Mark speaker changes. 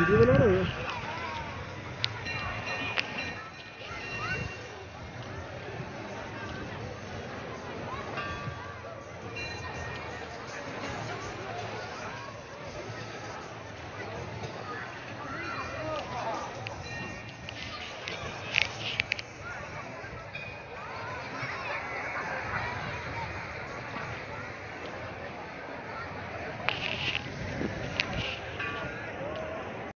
Speaker 1: ഇരുപതിനോട്